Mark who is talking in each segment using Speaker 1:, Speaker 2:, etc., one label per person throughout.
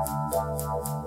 Speaker 1: Música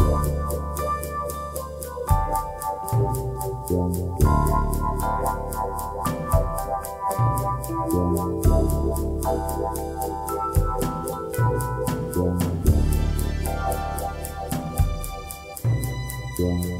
Speaker 1: Wow.